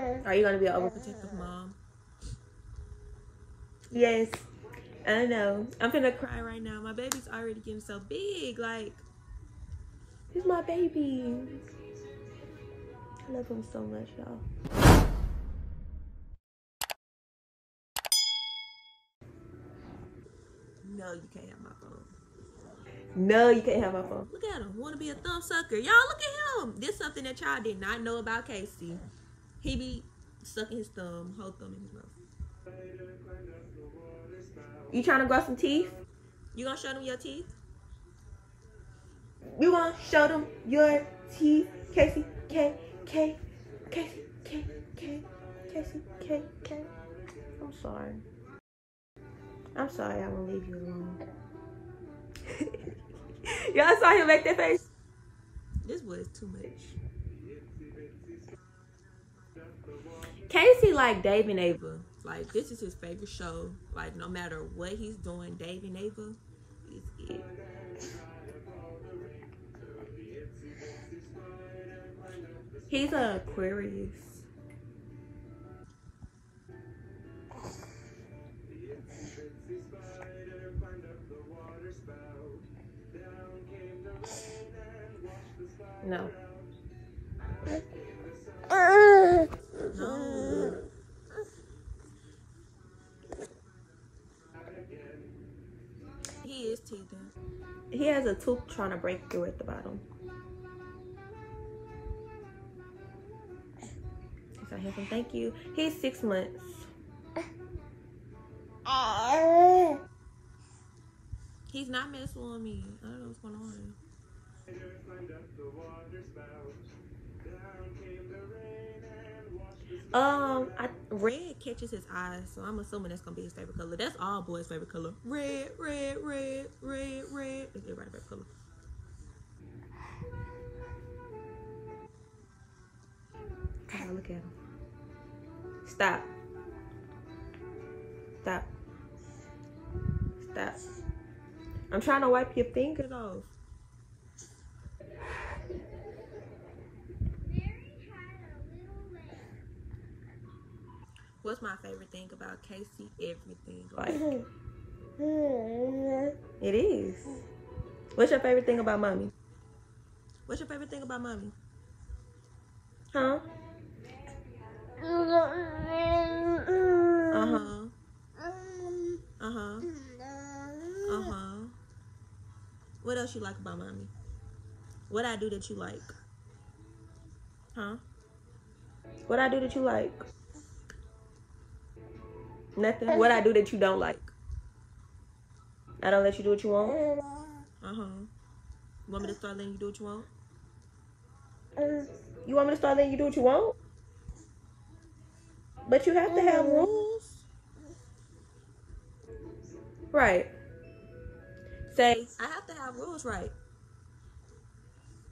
Are you gonna be an overprotective mom? Yes. I know. I'm gonna cry right now. My baby's already getting so big. Like, he's my baby. I love him so much, y'all. No, you can't have my phone. No, you can't have my phone. Look at him. Want to be a thumb sucker. Y'all, look at him. This is something that y'all did not know about Kacey. He be sucking his thumb, whole thumb in his mouth. You trying to grow some teeth? You gonna show them your teeth? You gonna show them your teeth, Kacey? K K Kacey K K Kacey K K. I'm sorry. I'm sorry. I won't leave you alone. Y'all saw him make that face. This was too much. Kacey like Dave and Ava. Like this is his favorite show. Like no matter what he's doing, Dave and Ava is it. He's a Aquarius. No. No. Has a tooth trying to break through at the bottom. He's not handsome. Thank you. He's six months. He's not messing with me. I don't know what's going on. Um, I, red catches his eyes, so I'm assuming that's gonna be his favorite color. That's all boys' favorite color. Red, red, red, red, red. That's everybody's favorite color. Oh, look at him. Stop. Stop. Stop. I'm trying to wipe your fingers off. What's my favorite thing about Kacey? Everything. Like it is. What's your favorite thing about mommy? What's your favorite thing about mommy? Huh? Uh-huh. Uh-huh. Uh-huh. What else you like about mommy? What I do that you like? Huh? What I do that you like? Nothing. What I do that you don't like? I don't let you do what you want. Uh huh. You want me to start letting you do what you want? You want me to start letting you do what you want? But you have to have rules. Right. Say, I have to have rules, right?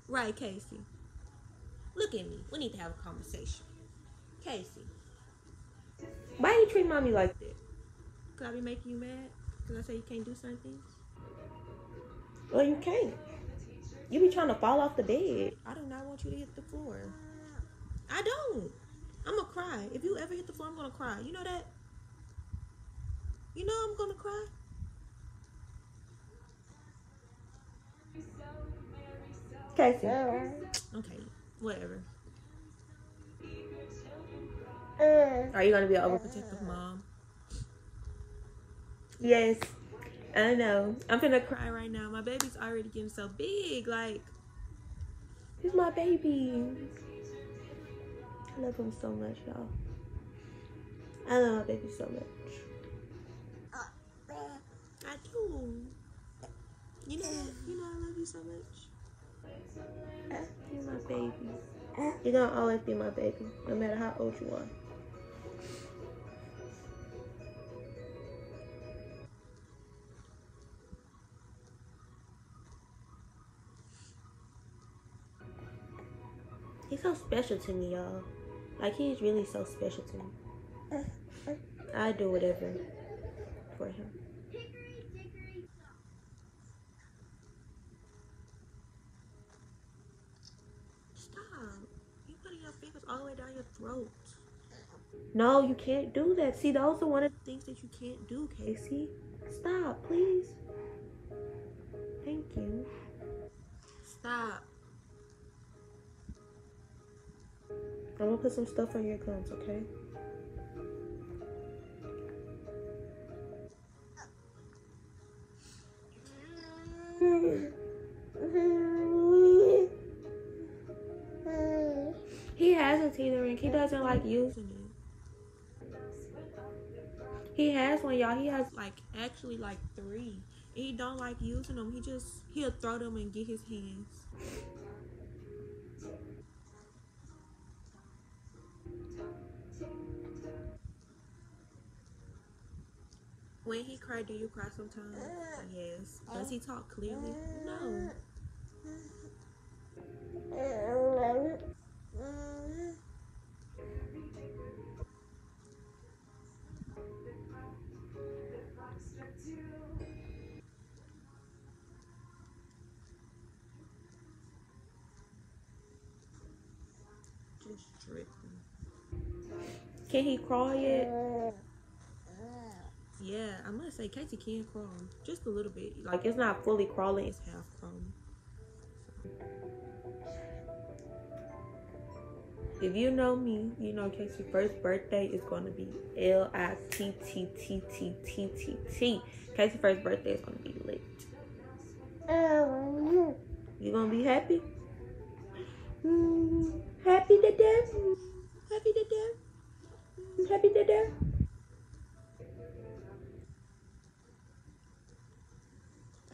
Right, Kacey. Look at me. We need to have a conversation. Kacey. Why you treat mommy like that? Could I be making you mad? Because I say you can't do certain things? Well, you can't. You be trying to fall off the bed. I do not want you to hit the floor. I don't. I'm going to cry. If you ever hit the floor, I'm going to cry. You know that? You know I'm going to cry? Kacey. Okay, whatever. Uh, Are you gonna be an overprotective mom? Yes. I know. I'm gonna cry right now. My baby's already getting so big. Like, he's my baby. I love him so much, y'all. I love my baby so much. I do. You know, you know, I love you so much. You're my baby. Uh. You're gonna always be my baby, no matter how old you are. He's so special to me, y'all. Like, he's really so special to me. I do whatever for him. Stop. You putting your fingers all the way down your throat. No, you can't do that. See, those are one of the things that you can't do, Kacey. Stop, please. Thank you. Stop. I'm gonna put some stuff on your gums, okay? He has a teeth ring. He doesn't like using it. He has one, y'all. He has like actually like three. He don't like using them. He just he'll throw them and get his hands. When he cried, do you cry sometimes? Yes. Does he talk clearly? No. Just dripping. Can he crawl yet? Yeah, I must say Kacey can crawl. Just a little bit. Like it's not fully crawling, it's half crawling. If you know me, you know Kacey's first birthday is going to be L I T T T T T T T. Kacey's first birthday is going to be lit. You gonna be happy? Mm, happy to death? Happy to death? Happy to death?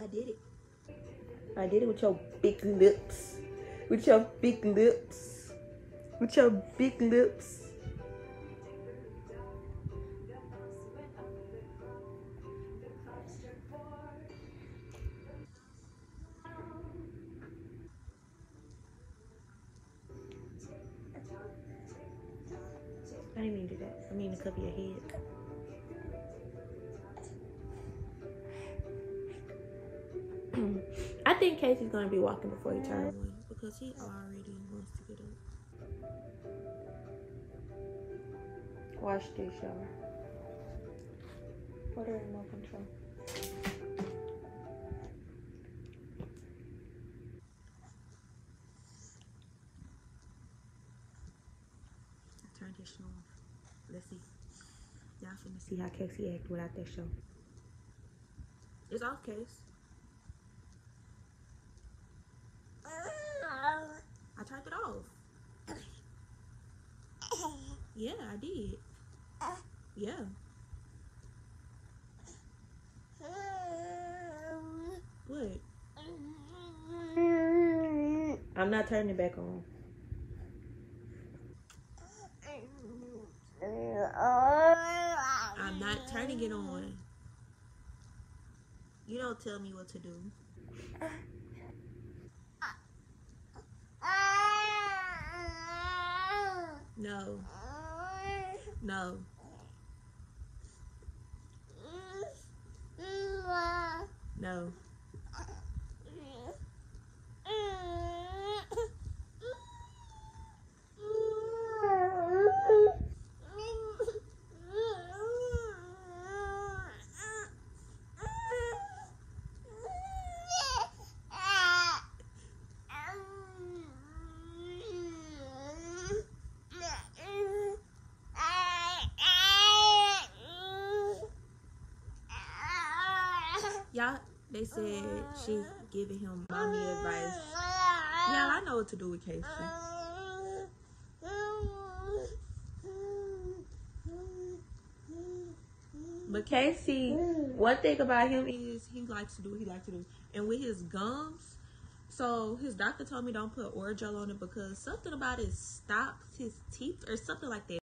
I did it. I did it with your big lips. With your big lips. With your big lips. I didn't mean to do that. I mean to cover your head. I think Kacey's gonna be walking before he turns one because he already wants to get up. Watch this, y'all. Put her in more control. I turned his show off. Let's see. Y'all finna see how Kacey act without that show. It's off, Case. I turned it off. Yeah, I did. Yeah. What? I'm not turning it back on. I'm not turning it on. You don't tell me what to do. No. Mm, mm, uh, no. Y'all, they said she's giving him mommy advice. Yeah, I know what to do with Kacey. But Kacey, one thing about him is he likes to do what he likes to do. And with his gums, so his doctor told me don't put Orajel on it because something about it stops his teeth or something like that.